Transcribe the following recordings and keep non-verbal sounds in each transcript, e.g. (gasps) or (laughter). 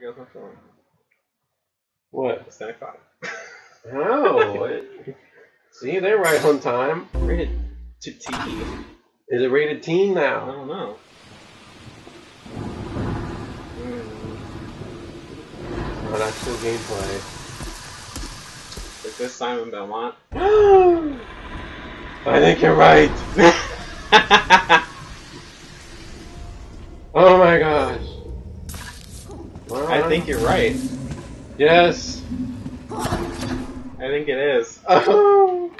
There goes my phone. What? It's 9 o'clock. (laughs) Oh, see, they're right on time. Rated to T. Is it rated teen I now? don't know. Mm, Oh, that's still gameplay. is this Simon Belmont? (gasps) I think you're right. (laughs) Oh my gosh. I think you're right. Yes. I think it is. (laughs)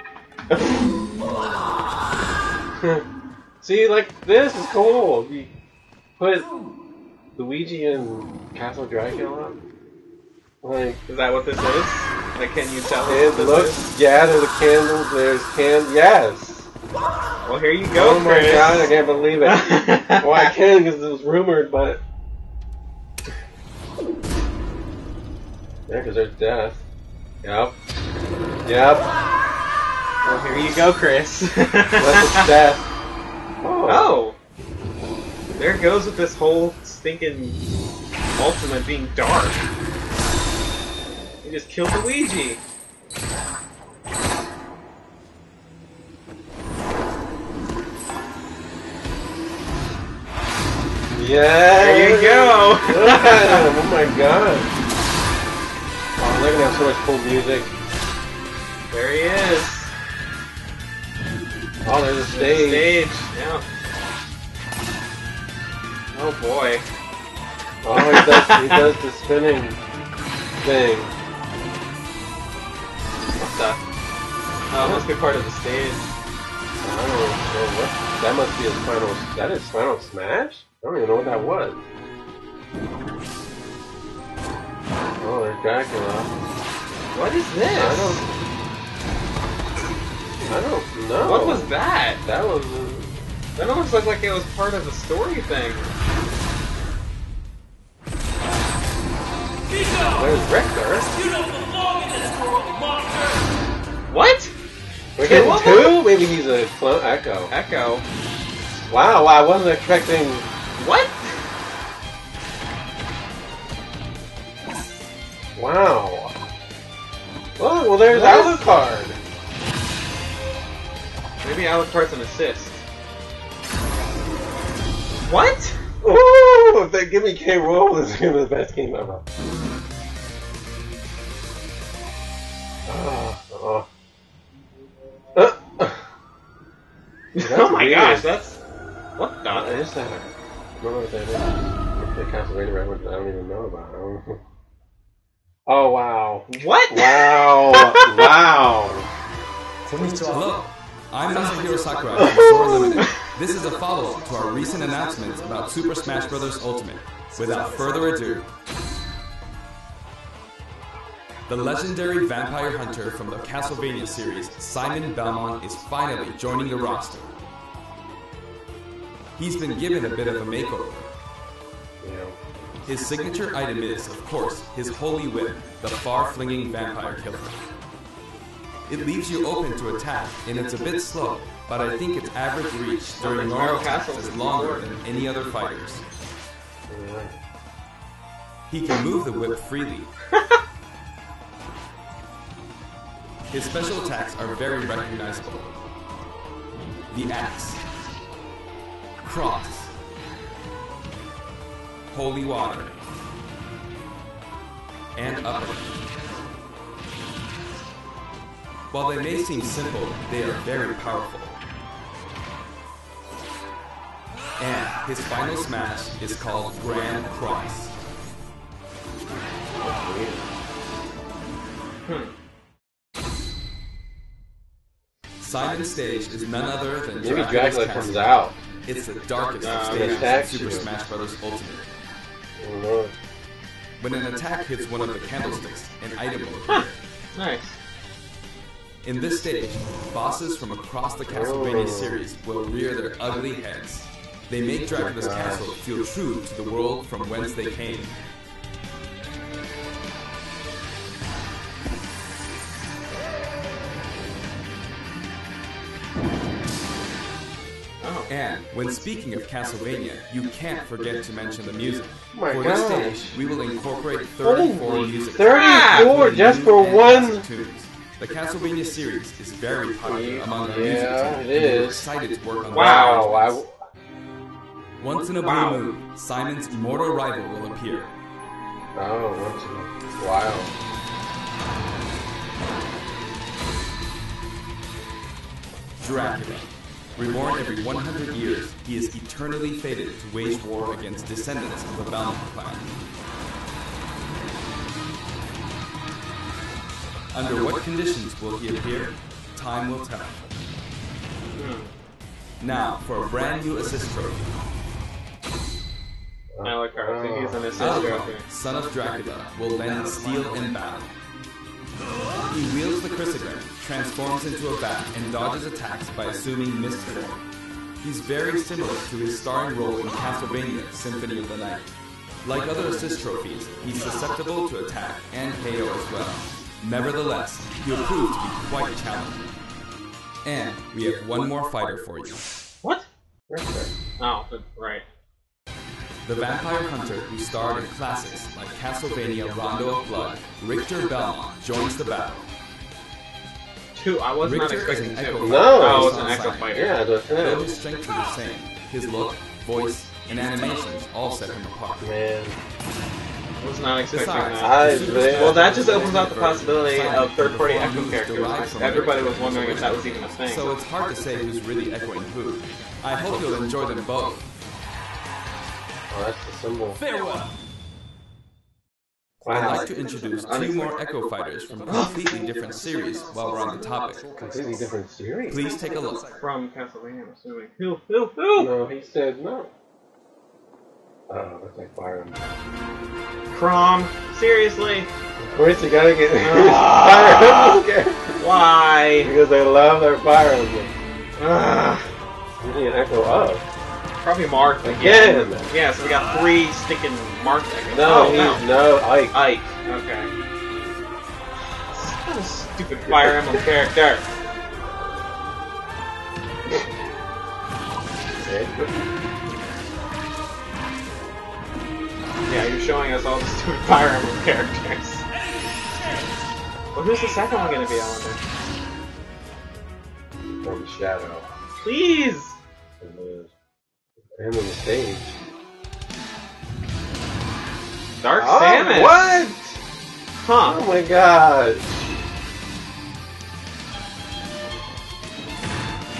See, like this is cool. You put Luigi and Castle Dracula. Like Is that what this is? Like, can you tell it looks. Yeah, there's the candles. There's can. Yes. Well, here you go, oh my Chris. god, I can't believe it. (laughs) well, I can because it was rumored, but yeah, because there's death. Yep. Yep. Well, here you go, Chris. (laughs) Unless it's (laughs) death. Oh. oh. There it goes with this whole stinking ultimate being dark. You just killed Luigi. Yeah. There you go. Look at him. (laughs) Oh my god. They're gonna have so much cool music. There he is. Oh, there's a stage. Stage. Yeah. Oh boy. Oh, he does, he does the spinning thing. What the? Oh, it must be part of the stage. I don't know what. That must be his final. That is final smash. I don't even know what that was. Oh, there's Dracula. What is this? I don't. I don't know. What was that? that? Was uh, That almost looked like it was part of a story thing. there's Richter. You don't belong in this world, monster! What? We're Two getting two. Maybe he's a clone. Echo. Echo. Wow, wow, I wasn't expecting. What? Wow. Oh, well, there's What? Alucard. Maybe Alucard's an assist. What? Ooh, if they give me K. Rool, this is gonna be the best game ever. Oh, oh. Uh, uh. (laughs) Oh my weird. gosh, that's what What the? is that? I don't know what that is. The Castlevania reference I don't even know about. I don't know. Oh wow! What? Wow! (laughs) wow! Hello, I'm Masahiro Sakurai (laughs) from Sora Limited. This is a follow-up to our recent announcements about Super Smash Bros. Ultimate. Without further ado, the legendary vampire hunter from the Castlevania series, Simon Belmont, is finally joining the roster. He's been given a bit of a makeover. His signature item is, of course, his holy whip, the far-flinging vampire killer. It leaves you open to attack, and it's a bit slow, but I think its average reach during normal attacks is longer than any other fighter's. He can move the whip freely. His special attacks are very recognizable. The axe, cross, holy water, and upper. While they may seem simple, they are very powerful. And his final smash is called Grand Cross. Hmm. Simon's stage is none other than Maybe Dracula comes out. It's the darkest Nah, of he stages in Super. Smash Bros. Ultimate. I don't. When an attack hits one of the candlesticks, an item will appear. Nice. In this stage, bosses from across the Castlevania series will rear their ugly heads. They make Dracula's gosh. castle feel true to the world from whence they came. And when speaking of Castlevania, you can't forget to mention the music. Oh my for this stage, we will incorporate 34 Holy music 34 tracks, just for one. tunes. The Castlevania series is very popular among our Yeah, music team, it and we're excited to work on the Wow. Wow, Once in a blue Wow. moon, Simon's immortal rival will appear. oh, once in a wow. Dracula. Reborn every 100 years, he is eternally fated to wage war against descendants of the Belmont clan. Under what conditions will he appear? Time will tell. Now, for a brand new assist trophy. Alucard, he's an assist Alucard, trophy. son of Dracula, will lend steel in battle. He wields the Crissaegrim, transforms into a bat, and dodges attacks by assuming mist form. He's very similar to his starring role in Castlevania Symphony of the Night. Like other assist trophies, he's susceptible to attack and KO as well. Nevertheless, he'll prove to be quite challenging. And we have one more fighter for you. What? Oh, but- right. The vampire hunter who starred in classics like Castlevania Rondo of Blood, Richter Belmont, joins the battle. Two. I was not Richter is expecting an echo two. No. Oh, it's an echo fighter. Yeah, that's Though it. his strength is the same, his look, voice, and animations all set him apart. Man. I Was not expecting Besides, that. I- the. Well, that just opens up the possibility of third-party echo characters. derived which from Everybody was wondering if that was even a thing. So it's hard to say who's really echoing who. I hope you'll enjoy them both. Oh, that's the symbol. Farewell. I'd like to introduce two more Echo Fighters from completely different series while we're on the topic. Completely different series. Please take a look. From Castlevania, I'm assuming. Who? Who? Who? No, he said no. Oh, looks like Fire Emblem. Chrom. Seriously? Of course, you gotta get Ah. (laughs) Fire Emblem Why? because they love their Fire Emblem. Ugh. Usually an echo of. Probably Marth Again. again. Yeah, so we got three sticking Marth echoes. No, oh, he's no. no Ike. Ike. Okay. What a stupid Fire Emblem character. Yeah, you're showing us all the stupid Fire Emblem characters. Well, who's the second one gonna be, I wonder? From Shadow. Please! Him on the stage. Dark Oh, Samus! what? Huh. Oh my god.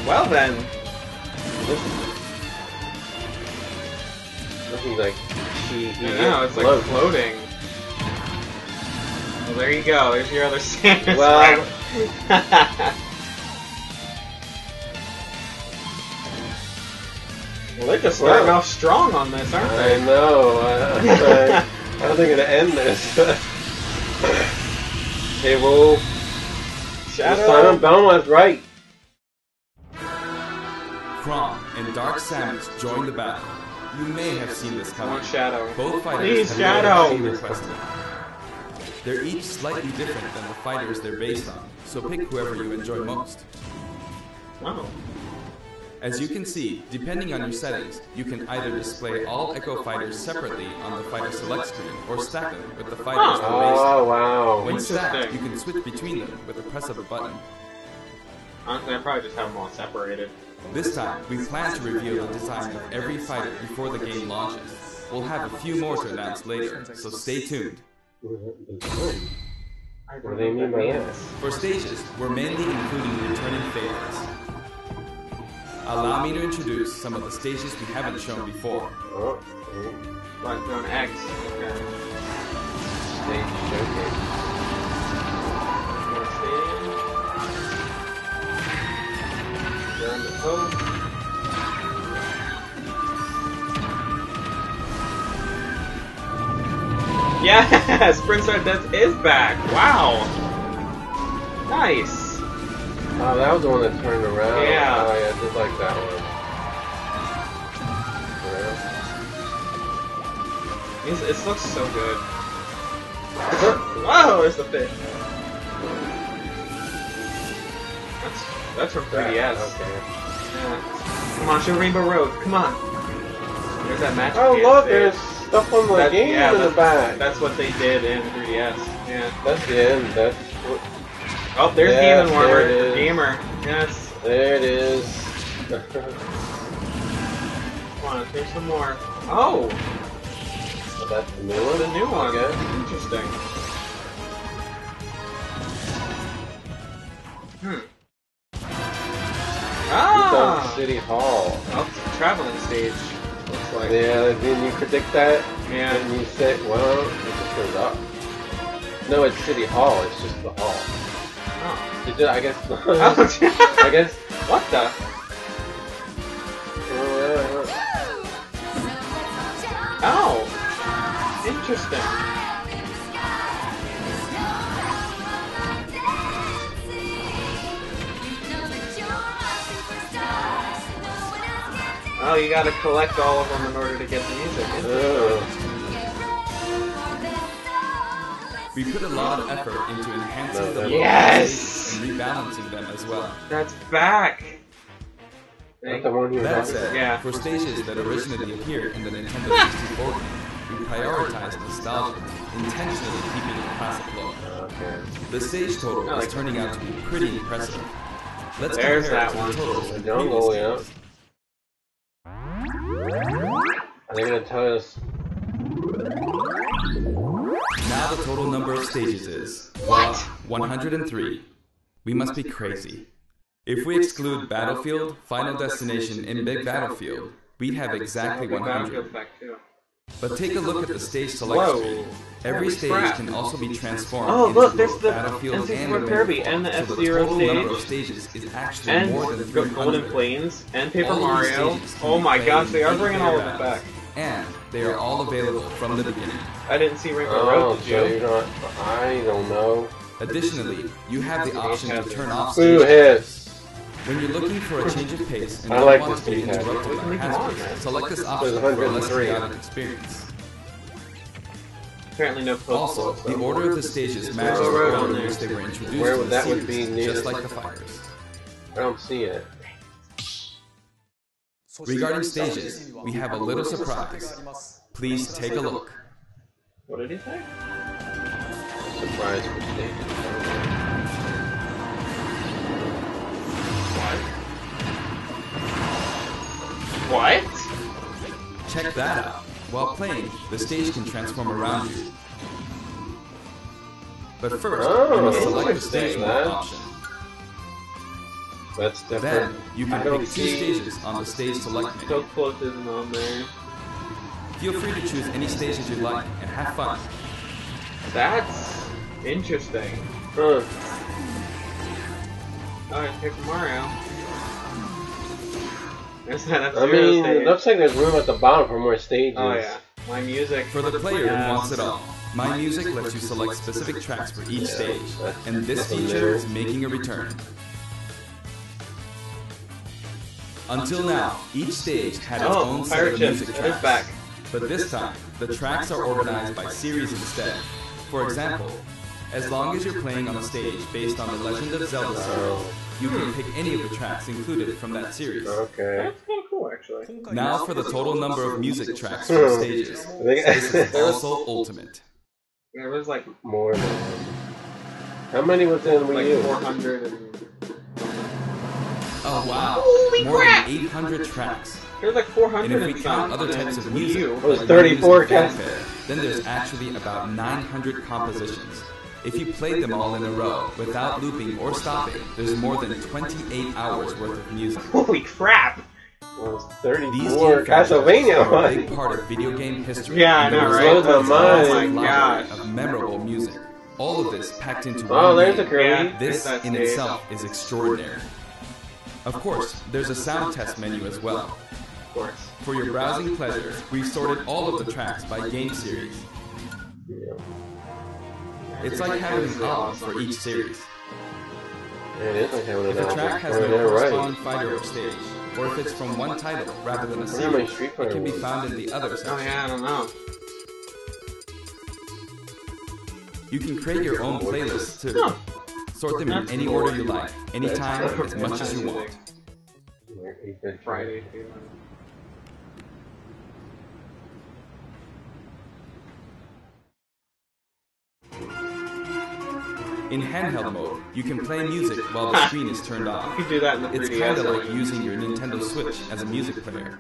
Well then, Looking like she. I know, it's like floating. Well, there you go. There's your other (laughs) Samus. Well- (laughs) they're just starting Well. off strong on this, aren't I they? know. I, I'm I don't (laughs) think I'm gonna end this. (laughs) okay, well, Shadow. Simon Belmont's right. Chrom and Dark Samus join the battle. You may have seen this I coming. want Shadow. Both fighters Please, have Shadow. been requested. They're each slightly different than the fighters they're based on, so pick whoever you enjoy most. Oh. As you can see, depending on your settings, you can either display all Echo Fighters separately on the Fighter Select screen, or stack them with the fighters they're based on. Oh wow. When stacked, you can switch between them with the press of a button. Honestly, I probably just have them all separated. This time, we plan to reveal the design of every fighter before the game launches. We'll have a few more to announce later, so stay tuned. What do they mean by that that? For stages, we're mainly including returning favorites. Allow me to introduce some of the stages we haven't shown before. Oh, oh. okay. Throne X. Okay. Stage showcase. The. Yes! (laughs) Prince Death is back! Wow! Nice! Oh, that was the one that turned around. Yeah. Oh yeah, just like that one. It's, it looks so good. Whoa, there's the fish. That's, that's from 3DS. Okay. Yeah. Come on, show Rainbow Road. Come on. There's that magic. Oh look, there. there's stuff on the game yeah, in the back. That's what they did in 3DS. Yeah. That's the end. That's what, Oh, there's Yes, Demon Warmer, there gamer. Yes. there it is. (laughs) Come on, there's some more. Oh, that's the new one. the new one. Okay. Interesting. Hmm. Ah! City Hall. Oh, it's a traveling stage. Looks like. Yeah, then you predict that, Yeah. and you say, well, it just goes up. No, it's City Hall. It's just the hall. It ju- I guess. (laughs) I guess. what the? Oh. Interesting. Oh, you gotta collect all of them in order to get the music. We put a lot of effort into enhancing the Yes! And rebalancing them as well. That's back. not the one you were That said, Yeah. for stages that originally appeared in the Nintendo 64 game, we prioritized nostalgia, intentionally keeping a classic look. about. Okay. The stage total is turning out to be pretty impressive. Let's There's compare that to one. the totals The jungle, previous yeah. Are they gonna tell us? Now the total number of stages is What? 103. We must be crazy. If we exclude Battlefield, Final Destination, and Big Battlefield, we'd have exactly Good 100. Battlefield. But take a look at the stage select Whoa. screen. Every stage can also be transformed Oh, into look, there's the Battlefield N64 and the Kirby Mega and the F-Zero total number of stage. stages is actually And more than Go- Golden Plains and Paper All Mario. Oh my gosh, they are bringing all of it back. And they are all available from the beginning. I didn't see Rainbow Oh, Road, did so you? you're not. I don't know. Additionally, you have the option to turn off Boo stages. hiss. When you're looking for a change of pace and I don't like want to be interrupted by can leave hazards, select this option for a less 103. chaotic experience. Apparently no post Also, the order of the stages matches the Road order in which they were introduced Where would that would be near just like the fighters. I don't see it. Regarding stages, we have a little surprise. Please take a look. What did he say? Surprise for stage. What? Check that out. While playing, the stage can transform around you. But first, Oh, you must oh, select the stage mode man. option. That's Then, you can don't pick two stages on the stage select menu. So close isn't on there. Feel free to choose any stages you'd like and have fun. That's interesting. Huh. It's Paper Mario. There's that I F-Zero mean, stage. it looks like there's room at the bottom for more stages. Oh yeah, my music. For the player Yeah. who wants it all, My Music lets you select specific tracks for each stage, and this feature is making a return. Until now, each stage had its Oh, own set Pirate of music It is tracks. back. But this time, the tracks are organized by series instead. For example, as long as you're playing on a stage based on the Legend of Zelda series, you can pick any of the tracks included from that series. okay. That's kind of cool, actually. Now for the total number of music tracks for the hmm. stages. I (laughs) think This is also ultimate. There was like more than. How many was in Wii like 400 and Oh wow! Holy More crap! than 800 tracks. there's like 400 And if we count other types of music, Wii U. It was like 34 music cats. fanfare, then there's actually about 900 compositions. If you played them all in a row without looping or stopping, there's more than 28 hours worth of music. Holy crap! Well, These 34 game franchises Castlevania. are a big part of video game history. Yeah, I know, right? Oh my gosh. of memorable music. All of this packed into Oh, one there's a game. Kirby. Yeah. This in itself is extraordinary. Of course, there's a sound test menu as well. Of course. For your browsing pleasure, we've sorted all of the tracks by game series. It's like having an album for each series. Yeah, it is like having an If a track has no yeah, corresponding right. fighter or stage, or if it's from one title rather than a wonder how many series, it can be found in the other Oh yeah, I don't know. You can create your own playlists too. Huh. Sort them in any order you like, anytime, as much as you want. Friday. In handheld mode, you can play music while the (laughs) screen is turned off. could do that in the It's 3DS. kind of like version. using your Nintendo Switch as a music player.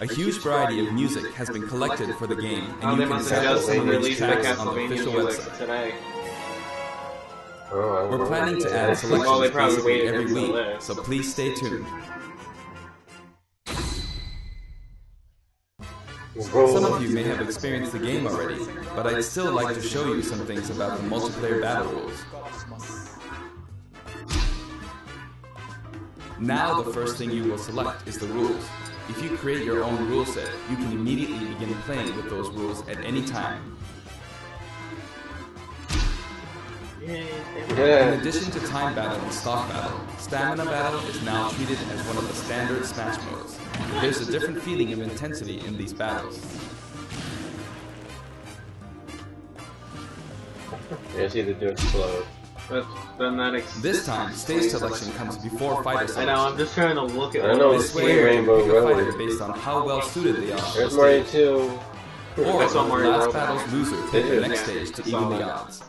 A huge variety of music has been collected for the game, and you can must have sample some of these the tracks on the official website. today. Oh, We're planning to add that is. selections Well, basically every week, so please stay tuned. Some of you may have experienced the game already, but I'd still like to show you some things about the multiplayer battle rules. Now the first thing you will select is the rules. If you create your own rule set, you can immediately begin playing with those rules at any time. In addition to time battle and stock battle, stamina battle is now treated as one of the standard Smash modes. There's a different feeling of intensity in these battles. Yeah, see the do explode. But then that ex- This time, stage selection comes before fighter I know, I'm just trying to look at I know, what This it's this way, Sweet you Rainbow pick a fighter Road. based on how well suited they are. for There's the Mario 2. Or That's on Mario last battle's loser pick the next stage to even the that. odds.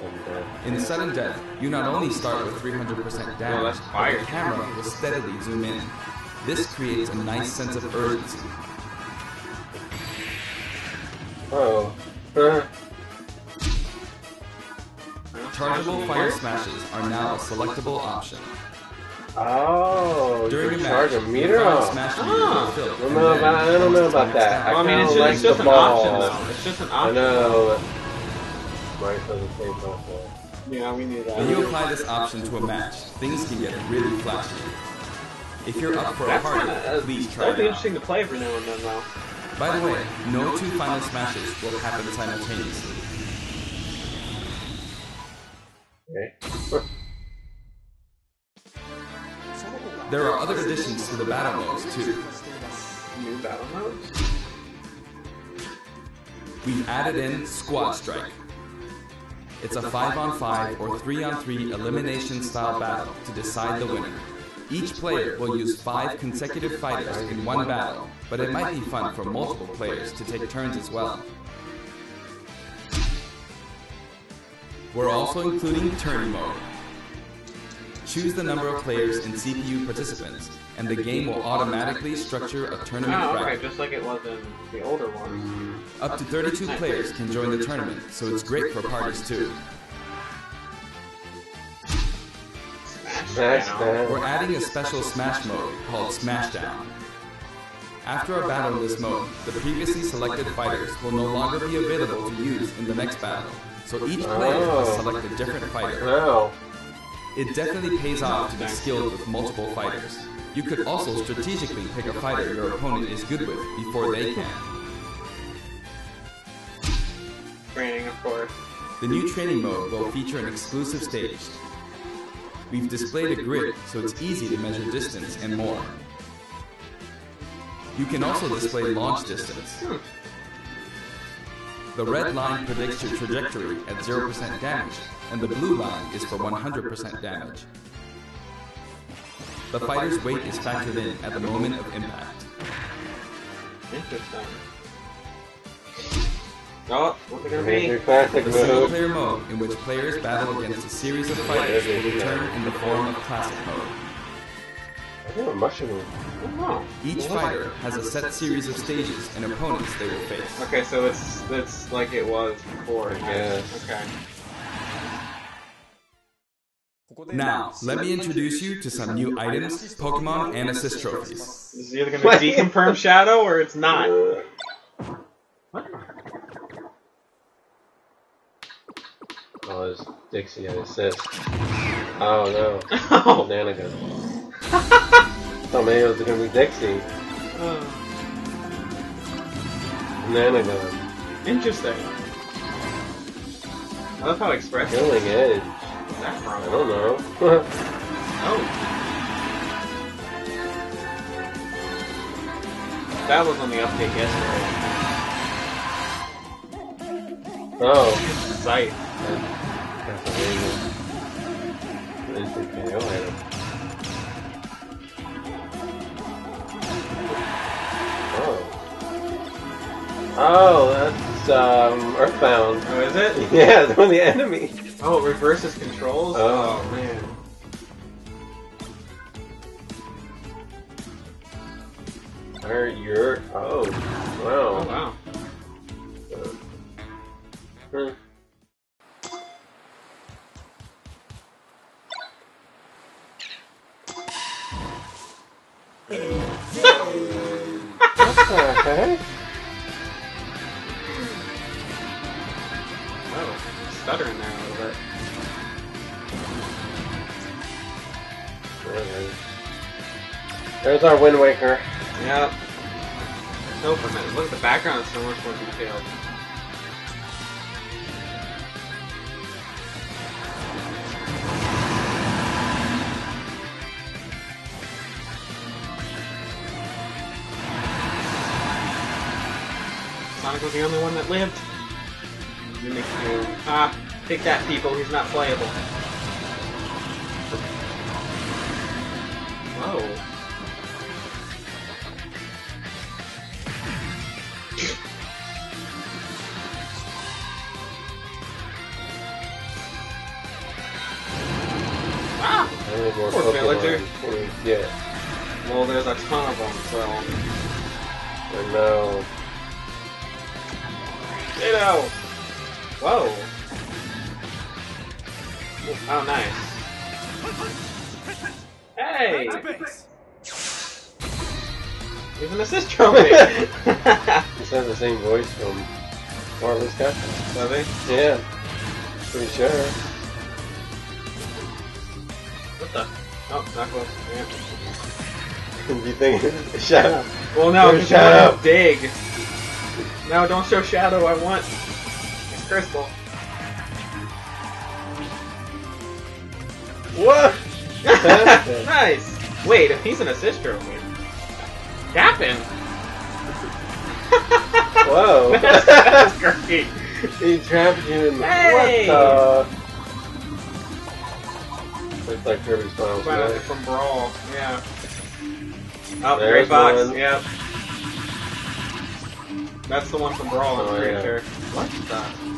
Good. Some. In sudden death, you not only start with 300% damage, that's but fire. the camera will steadily zoom in. This creates a nice sense of urgency. Oh. Huh. Chargeable fire smashes are now a selectable option. Oh, During you a can match, charge a meter fire off. smash meter Ah. will fill, I don't know then about- I don't know about that. maxed I I mean, it's, just- like it's just the an option, ball. though. It's just an I option. know. Mario doesn't say about Yeah, we knew that. When you apply this option to a match, things can get really flashy. If you're up for a That's party, kind of please try that'd be interesting to play every now and then, though. By the way, no two final smashes will happen simultaneously. Okay. There are other additions to the battle modes too. New battle modes. We've added in Squad Strike. It's a 5 on 5 or 3 on 3 elimination style battle to decide the winner. Each player will use 5 consecutive fighters in one battle, but it might be fun for multiple players to take turns as well. We're also including Tourney Mode. Choose the number of players and CPU participants, and the game will automatically structure a tournament Oh, okay, bracket. just like it was in the older ones. Up to 32 players can join the tournament, so it's great for parties too. Smash Down. down. We're adding a special Smash mode called Smashdown. After a battle in this mode, the previously selected fighters will no longer be available to use in the next battle, so each player must Oh. select a different fighter. Oh. It definitely pays off to be skilled with multiple fighters. You could also strategically pick a fighter your opponent is good with before they can. Training, of course. The new training mode will feature an exclusive stage. We've displayed a grid so it's easy to measure distance and more. You can also display launch distance. The red line predicts your trajectory at 0% damage, and the blue line is for 100% damage. The fighter's weight is factored in at the moment of impact. Interesting. Oh, what's it gonna be? classic The single player mode, in which players battle against a series of fighters, will return in the form of classic mode. I think a mushroom. I don't know. Each fighter has a set series of stages and opponents they will face. Okay, so it's it's like it was before. I guess. Yes. Okay. Now, let me introduce you to some new items, Pokemon, and assist trophies. This is either gonna be deconfirm Shadow or it's not. What? Oh, there's Dixie at assist. Oh no. Oh. Banana gun. thought maybe it was gonna be Dixie. Oh. Banana gun. Interesting. I love how expressive. Killing edge. That from? I don't know. Oh. That was on the update yesterday. oh. Sight. Castlevania. instant KO item. Oh. Oh, that's um, Earthbound. Oh, is it? (laughs) Yeah, the one the enemy. Oh, it reverses controls? Oh. oh man. Are your oh Oh, wow. wow. Hmm. what the heck? Stuttering there a little bit. There's our Wind Waker. Yep. Open it. Look at the background, it's so much more detailed. Sonic was the only one that lived. Mimic you. Ah, take that, people. He's not playable. Whoa. Ah! I need more Poor Pokemon. villager. What do we get? Well, there's a ton of them, so. I know. Ditto! Whoa! Oh, nice. Hey! He's an assist trophy! (laughs) This has the same voice from Marvel's Captain. so they, Yeah. Pretty sure. what the? Oh, not close. Yeah. you think shut up. Well, no, Don't because shut want up. to dig. No, don't show Shadow, I want. Crystal. What? (laughs) Nice! Wait, if he's an assist trophy. Captain! (laughs) Whoa. that's, (laughs) that's great! he trapped you in the Hey! what the Looks like Kirby Smiles. Wow, right? from Brawl, yeah. Oh, There's great box, one. yep. That's the one from Brawl, I'm Oh, pretty yeah. sure. What the?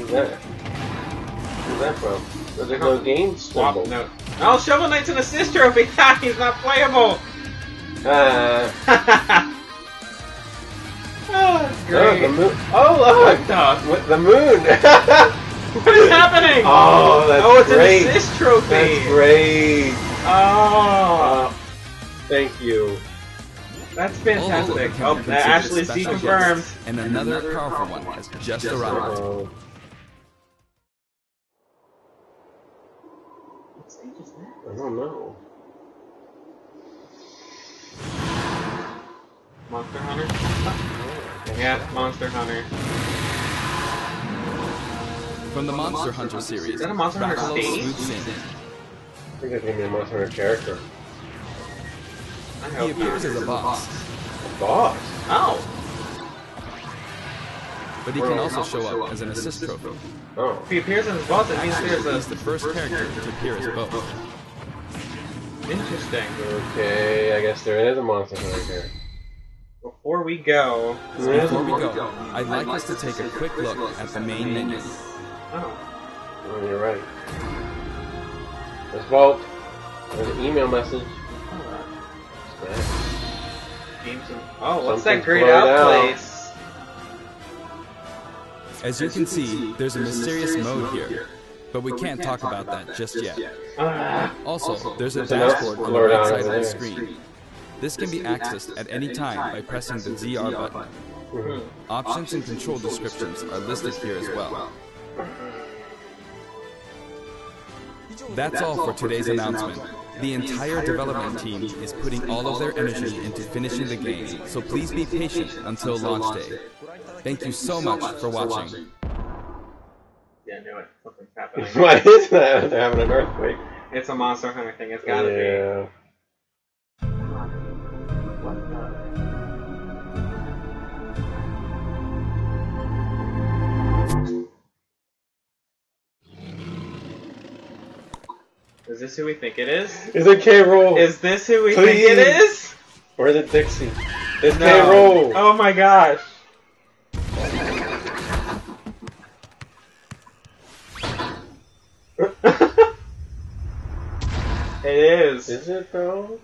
Who's that? Who's that from? There's no game Swap symbol. note. Oh, Shovel Knight's an assist trophy! Ha, (laughs) he's not playable! Ah. (laughs) oh, Oh, great. the moon. Oh, What look! the? What, the moon! (laughs) What is happening? oh, that's oh, it's great. an assist trophy! That's great. Oh, Uh, thank you. that's fantastic. over can Oh, that Ashley C special confirmed. gifts, And another powerful one has just arrived. I don't know. Monster Hunter? Yeah, Monster Hunter. From the Monster Hunter series, Is that a Monster Hunter Buffalo stage? I think it's gonna be a Monster Hunter character. I He appears as a boss, Boss. Oh! but he can also show up as an assist trophy. Oh. If he appears as a boss, it means there's He's the a... first character to appear as both. Interesting. Okay, I guess there is a Monster Hunter here. Before we go... Before we go, I'd like us to take a quick look at the main menu. Oh. Oh, you're right. There's Vault. There's an email message. Smash. Games and... Oh, what's that grayed out out. place? As you can see, there's a mysterious mode here, but we can't talk about that just yet. Also, there's a dashboard on the right side of the screen. This can be accessed at any time by pressing the ZR button. Mhm. Options and control descriptions are listed here as well. That's all for today's announcement. The entire development team is putting all of their energy into finishing the game, so please be patient until launch day. Thank you so much for watching. Yeah, I knew it. Something's happening. what is that? They're having an earthquake. It's a Monster Hunter thing. It's gotta yeah. be. Is this who we think it is? Is it K. Rool? Is this who we think it is? Or is it Dixie? It's No. K. Rool. Oh my gosh. It is. Is it though?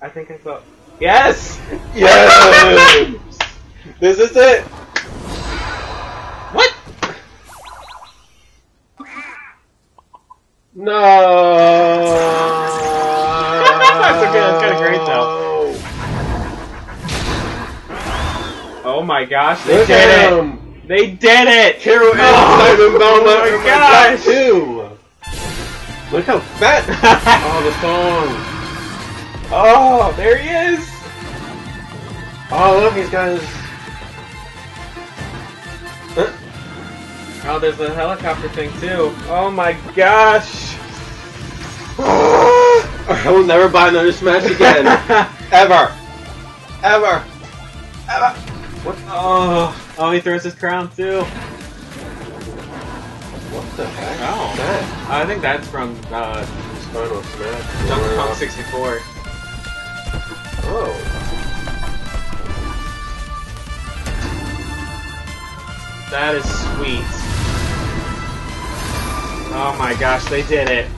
I think I thought. Yes. (laughs) Yes. this is it. What? No. That's okay, that's kinda great, though. Oh my gosh! They Look did it. They did it. K. Rool and Simon Belmont oh my my gosh. two. Look how fat. (laughs) oh, the song. Oh, there he is. Oh, look, he's got his. Oh, there's a helicopter thing too. Oh my gosh. (gasps) I will never buy another Smash again. (laughs) Ever. Ever. Ever. What? oh, oh, he throws his crown too. What the heck? Is (laughs) that? I think that's from uh, Spinal Smash. Donkey Kong 64. Oh. That is sweet. Oh my gosh, they did it.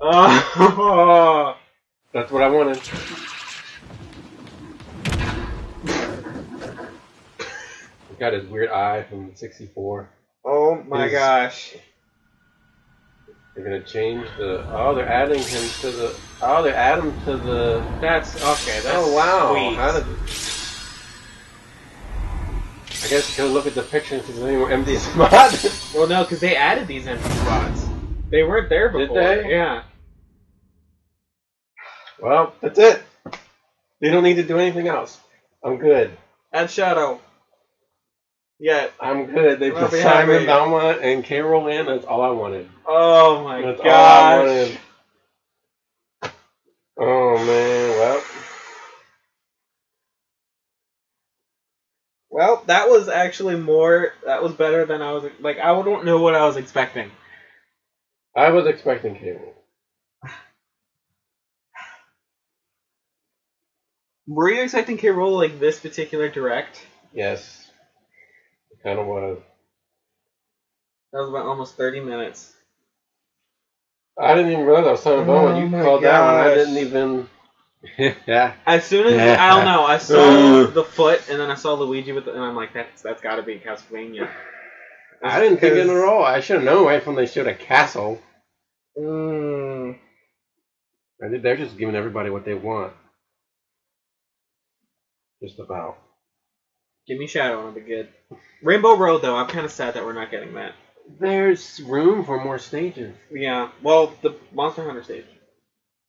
Oh, (laughs) That's what I wanted. He's got his weird eye from 64. oh my Is- gosh. They're gonna change the. Oh, they're adding him to the. Oh, they're adding him to the. That's okay. That's oh wow! sweet. How did? I guess you can look at the picture and see if there's any more empty (laughs) spots. Well, no, because they added these empty spots. They weren't there Did before. they? Yeah. well, that's it. They don't need to do anything else. I'm good. Add Shadow. Yeah. I'm good. They put Simon. Belmont and K. Rool in. That's all I wanted. Oh my That's all I gosh. Oh man, well, Well, that was actually more. That was better than I was. Like, I don't know what I was expecting. I was expecting Cable. Were you expecting K. Rool like this particular direct? Yes, kind of was. That was about almost thirty minutes. I didn't even realize I was Simon Belmont. Oh You my called that one. I didn't even. yeah. (laughs) As soon as I don't know, I saw (laughs) the foot and then I saw Luigi with, the, and I'm like, that's that's got to be Castlevania. I didn't think it at all. I should have known right from they showed a castle. Mm, I think They're just giving everybody what they want. Just about. Give me Shadow and I'll be good. Rainbow Road though, I'm kind of sad that we're not getting that. There's room for more stages. Yeah, well, the Monster Hunter stage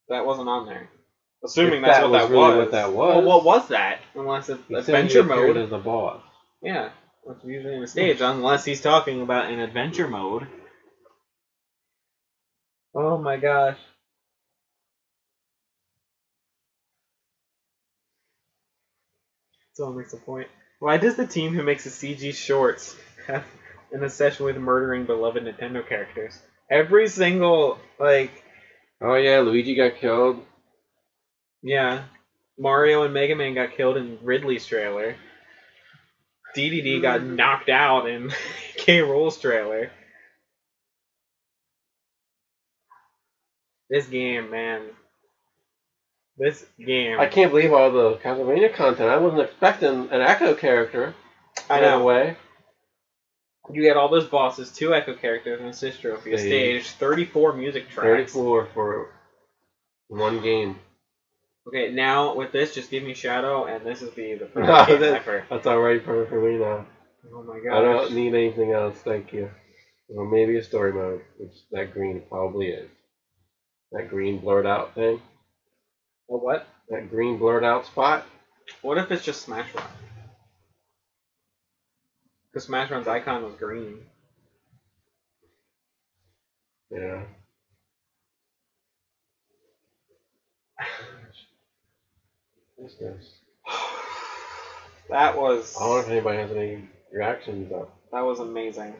that wasn't on there. Assuming If that's that what was that really was. what that was. Well, what was that? Unless it's He said he adventure appeared mode. as a boss. Yeah, that's usually in the stage, unless he's talking about an adventure mode. Oh my gosh. Someone makes a point. Why does the team who makes the CG shorts have an obsession with murdering beloved Nintendo characters? Every single, like, Oh yeah, Luigi got killed. yeah, Mario and Mega Man got killed in Ridley's trailer. DDD got mm. knocked out in (laughs) K. Rool's trailer. This game, man. This game. I can't believe all the Castlevania content. I wasn't expecting an Echo character. I know. away. You get all those bosses, two Echo characters, and a Assist Trophy, a Stage. 34 music tracks. Thirty-four for one game. Okay, now with this, just give me Shadow, and this is be the (laughs) first game ever. That's already perfect for me now. Oh my god! I don't need anything else. Thank you. Well, maybe a story mode, which that green probably is. That green blurred out thing. Well, what? That green blurred out spot. What if it's just Smash Run? Because Smash Run's icon was green. Yeah. What's this? That was I wonder if anybody has any reactions up. that was amazing.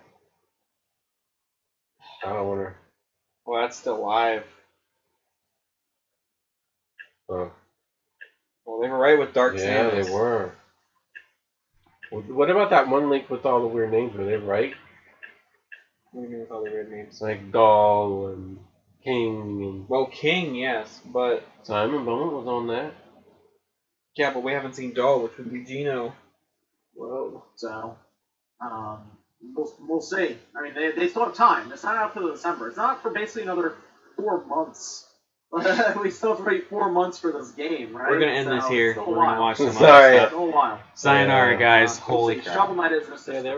I don't wonder. I Well, that's still live. Oh. Well, they were right with Dark Yeah, Samus. they were. What about that one link with all the weird names? Were they right? What do you mean with all the weird names? Like Doll and King Well, King, yes, but Simon Bone was on that. yeah, but we haven't seen Doll, which would be Geno. Whoa. So, um, we'll, we'll see. I mean, they, they still have time. It's not out till December. It's not for basically another four months. (laughs) we still have to wait four months for this game, right? We're gonna end this here. We're gonna watch some (laughs) other Sorry. stuff. Still a. Sayonara, guys. We'll Holy crap. Shovel Knight is an assistant. Yeah, they